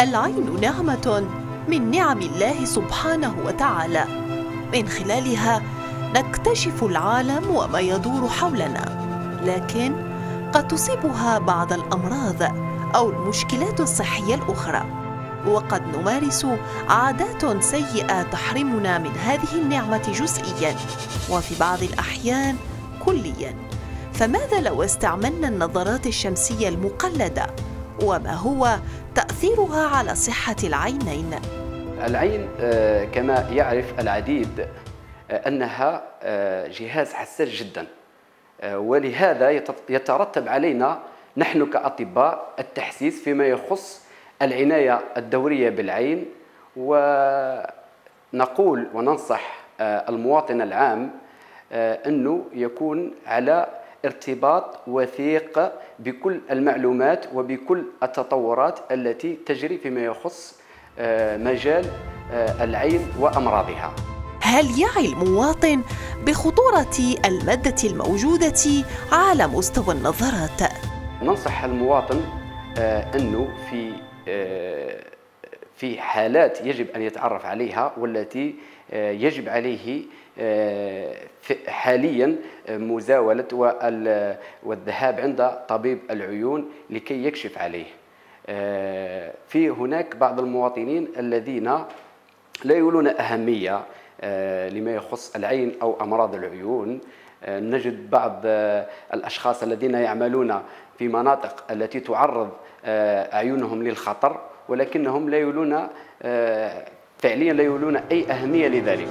العين نعمة من نعم الله سبحانه وتعالى. من خلالها نكتشف العالم وما يدور حولنا لكن قد تصيبها بعض الأمراض أو المشكلات الصحية الأخرى. وقد نمارس عادات سيئة تحرمنا من هذه النعمة جزئيا وفي بعض الأحيان كليا. فماذا لو استعملنا النظارات الشمسية المقلدة وما هو تأثيرها على صحة العينين؟ العين آه، كما يعرف العديد آه، أنها آه، جهاز حساس جدا. ولهذا يترتب علينا نحن كأطباء التحسيس فيما يخص العناية الدورية بالعين ونقول وننصح المواطن العام أنه يكون على ارتباط وثيق بكل المعلومات وبكل التطورات التي تجري فيما يخص آه، مجال آه، العين وأمراضها. هل يعي المواطن بخطورة المادة الموجودة على مستوى النظرات؟ ننصح المواطن آه، أنه في في حالات يجب أن يتعرف عليها والتي يجب عليه حاليا مزاولة والذهاب عند طبيب العيون لكي يكشف عليه. آه، في هناك بعض المواطنين الذين لا يولون أهمية آه، لما يخص العين أو أمراض العيون. آه، نجد بعض الأشخاص الذين يعملون في مناطق التي تعرض أعينهم للخطر. ولكنهم لا يولون فعليا لا يولون أي أهمية لذلك.